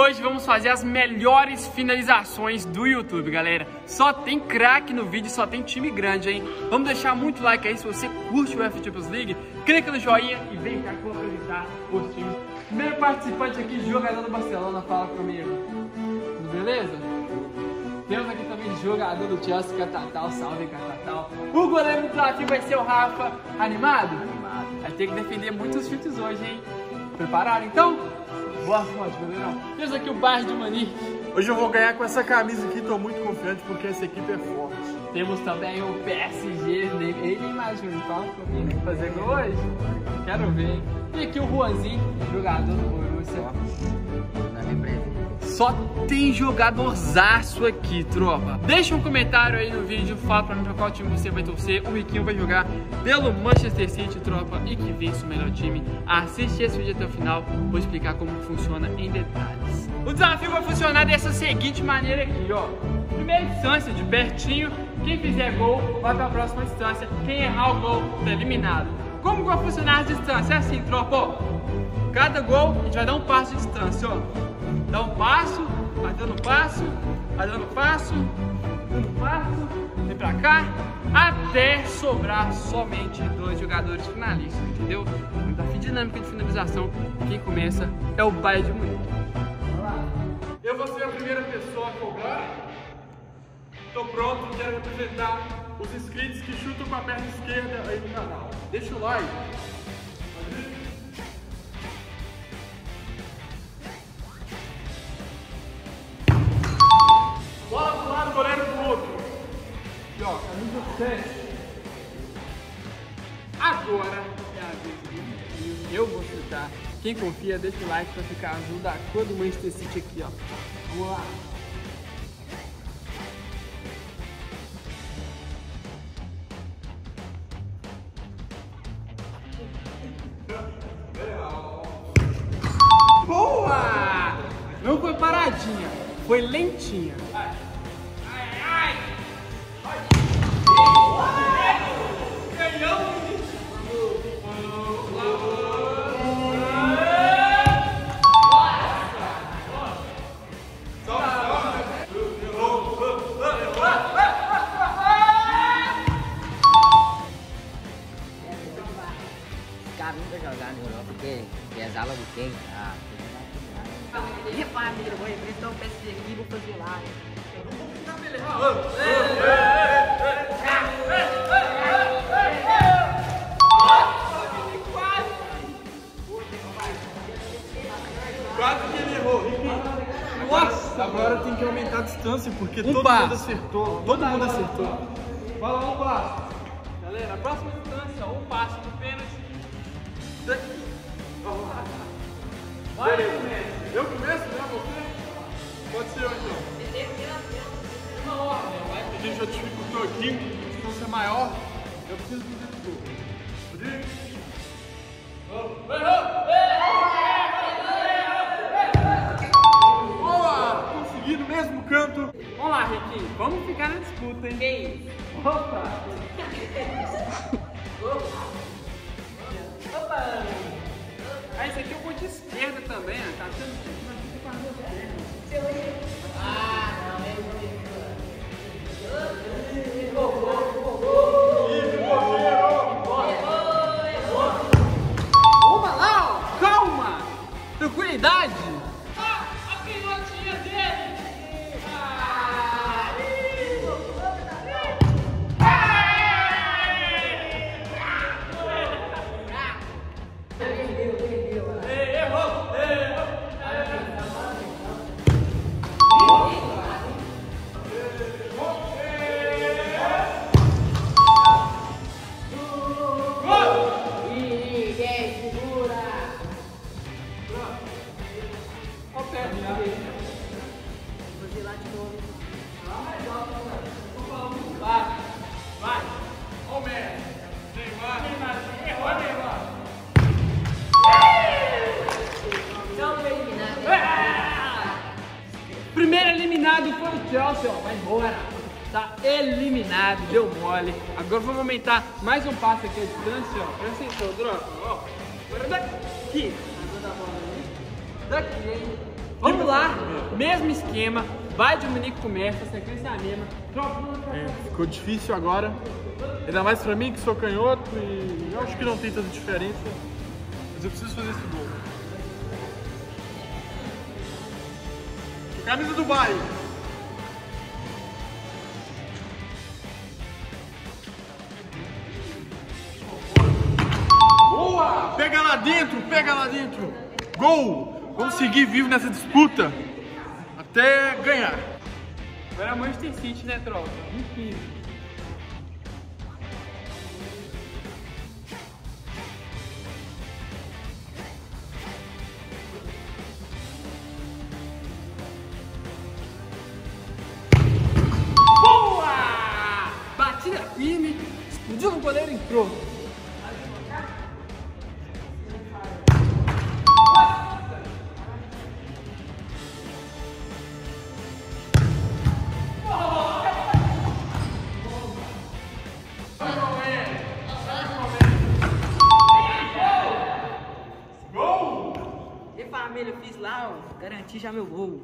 Hoje vamos fazer as melhores finalizações do YouTube, galera. Só tem craque no vídeo, só tem time grande, hein? Vamos deixar muito like aí se você curte o F Champions League. Clica no joinha e vem cá apresentar os times. Primeiro participante aqui, jogador do Barcelona, fala comigo. Tudo beleza? Temos aqui também jogador do Chelsea, Catatal, salve Catatal. O goleiro do desafio vai ser o Rafa. Animado? Animado. Vai ter que defender muitos chutes hoje, hein? Preparado então? Boa sorte, goleirão. Temos aqui o Bairro de Manique. Hoje eu vou ganhar com essa camisa aqui, tô muito confiante porque essa equipe é forte. Temos também o PSG, ele imagina, fala comigo, fazer gol hoje? Quero ver, hein? E aqui o Juanzinho, jogador do Borussia. Só tem jogadorzaço aqui, tropa. Deixa um comentário aí no vídeo, fala pra mim pra qual time você vai torcer. O Riquinho vai jogar pelo Manchester City, tropa, e que vence o melhor time. Assiste esse vídeo até o final, vou explicar como funciona em detalhes. O desafio vai funcionar dessa seguinte maneira aqui, ó. Primeira instância, de pertinho, quem fizer gol vai pra próxima instância. Quem errar o gol tá eliminado. Como vai funcionar as distâncias? É assim, tropa, ó. Cada gol a gente vai dar um passo de distância, ó dá um passo, vai dando passo, vai dando passo, dando passo, vem pra cá, até sobrar somente dois jogadores finalistas, entendeu? Muita dinâmica de finalização, quem começa é o Bayern de Munique. Eu vou ser a primeira pessoa a cobrar. Tô pronto, quero representar os inscritos que chutam com a perna esquerda aí no canal. Deixa o like. Agora é a vez do Eu vou chutar. Quem confia, deixa o like pra ficar azul da cor do Manchester City aqui, ó. Vamos lá. Boa! Não foi paradinha, foi lentinha. Pesava do quem? Ah, Repara, amigo, vou enfrentar o PSG aqui e vou fazer lá. Quase que ele errou. Nossa! Agora tem que aumentar a distância, porque um todo passo. mundo acertou. Todo mundo acertou. Fala um passo. Galera, a próxima distância, um passo do pênalti. Vamos lá. Vai, Eu começo, né? Você? Pode ser eu então. Uma ordem, vai. A gente já dificultou aqui, a distância é maior. Eu preciso de gol. Rodrigo? Boa! Consegui no mesmo canto. Vamos lá, Riquinho. Vamos ficar na disputa, hein? Que isso? Opa! Ah, esse aqui é o ponto esquerda também, ó. Tá sendo aqui com as duas pernas. Ah, não, eu vou Uma lá, ó. Calma! Tranquilidade! Primeiro eliminado foi o Chelsea, ó. Vai embora. Tá eliminado, deu mole. Agora vamos aumentar mais um passo aqui a distância, ó. Presta atenção, droga. Ó. Agora daqui. Daqui, hein? Vamos lá, mesmo esquema. Vai de Munique começa, a sequência é a mesma. É, ficou difícil agora. Ainda mais pra mim que sou canhoto e eu acho que não tem tanta diferença. Mas eu preciso fazer esse gol. Camisa do Bahia. Boa! Pega lá dentro, pega lá dentro. Gol! Vamos seguir vivo nessa disputa até ganhar. Agora Manchester City, né, tropa? Incrível. Boa! Batida firme, explodiu no goleiro entrou. Já meu gol.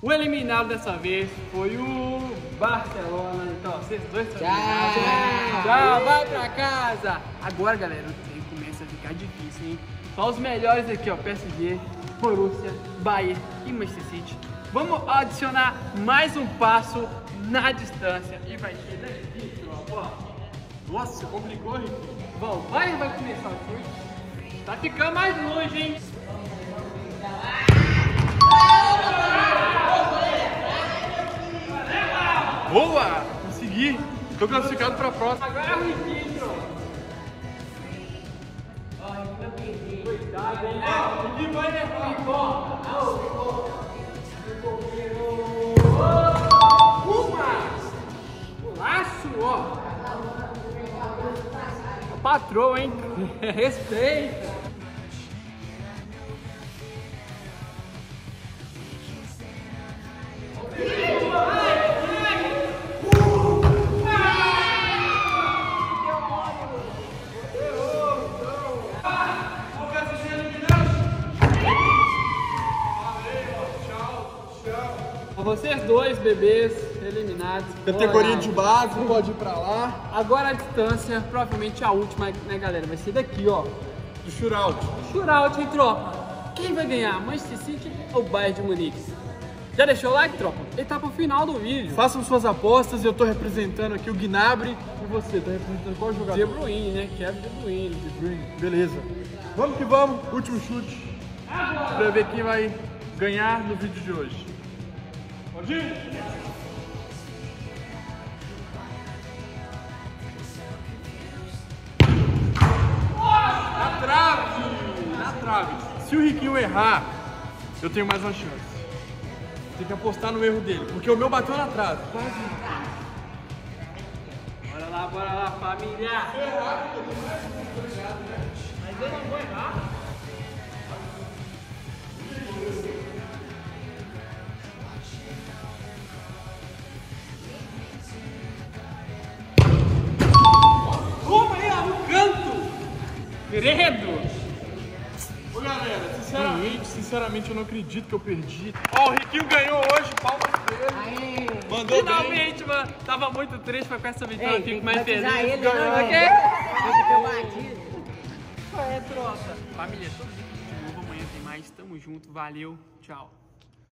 O eliminado dessa vez foi o Barcelona. Então, vocês dois estão Tchau. eliminados. Tchau, vai pra casa. Agora, galera, o trem começa a ficar difícil, hein? Só os melhores aqui, ó. PSG, Borussia, Bayern e Manchester City. Vamos adicionar mais um passo na distância. E vai ser tropa. ó. Nossa, complicou, Rick. Bom, vai vai começar o. Tá ficando mais longe, hein? Boa! Consegui! Tô classificado pra próxima. Agora é o Riquinho, tropa. Cuidado, hein? Ó, o que vai levar o Uma! Laço, ó! Patrão, hein? Respeita! Vocês dois bebês eliminados. Categoria de base, pode ir pra lá. Agora a distância, provavelmente a última, né, galera? Vai ser daqui, ó. Do shootout. Shootout, hein, tropa? Quem vai ganhar? Manchester City ou Bayern de Munique? Já deixou o like, tropa? Etapa final do vídeo. Façam suas apostas, eu tô representando aqui o Gnabry. E você, tá representando qual jogador? De Bruyne, né? Kevin De Bruyne. De Bruyne. Beleza. Vamos que vamos, último chute. Pra ver quem vai ganhar no vídeo de hoje. Ir? Na trave! Na trave. Se o Riquinho errar, eu tenho mais uma chance. Tem que apostar no erro dele, porque o meu bateu na trave. Quase. Bora lá, bora lá, família. Mas eu não vou errar. Credo. Ô galera, sinceramente, sinceramente eu não acredito que eu perdi. Ó, o Riquinho ganhou hoje, palmas pra ele. Aê! Mandou bem. Finalmente, mano. Tava muito triste, mas com essa vitória eu fico que mais feliz. ele, Ganhou. não, Ok? Tem que ter o batido. É, troca. Família, todo dia de novo. Amanhã tem mais. Tamo junto. Valeu. Tchau.